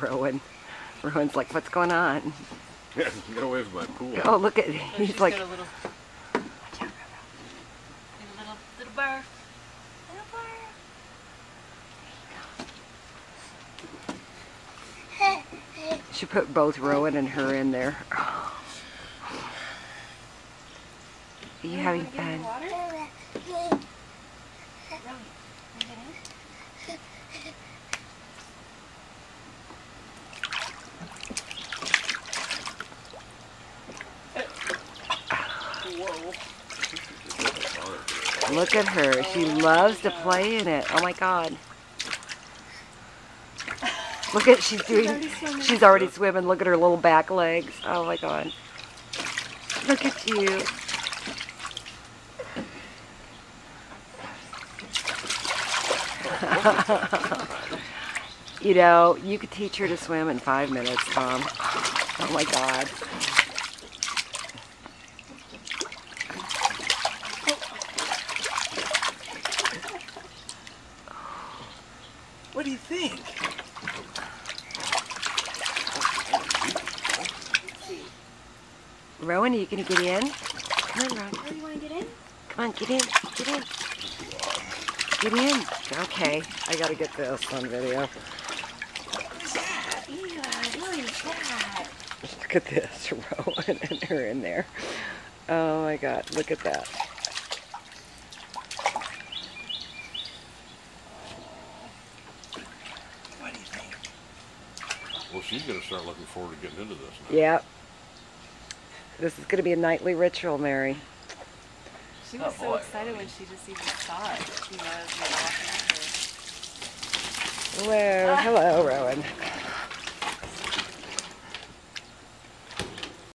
Rowan. Rowan's like, what's going on? Yeah, get away from my pool. Oh, look at, Oh, he's she's like, got a little, out, Roro. A little, little barf. Little barf. she put both Rowan and her in there. Are you having fun? Water? Rowan, wanna get in? Look at her. She loves to play in it. Oh my god. Look at she's doing she's already swimming. Look at her little back legs. Oh my god. Look at you. you know, you could teach her to swim in five minutes, Tom. Oh my god. What do you think? Rowan, are you gonna get in? Come on, Rowan. Oh, you wanna get in? Come on, get in, get in. Get in. Okay, I gotta get this on video. Ew, what is that? Look at this, Rowan and her in there. Oh my god, look at that. What do you think? Well, she's gonna start looking forward to getting into this now. Yep. This is gonna be a nightly ritual, Mary. She was Oh, so boy, excited when she just even saw it. She was like. Hello, hello, Rowan.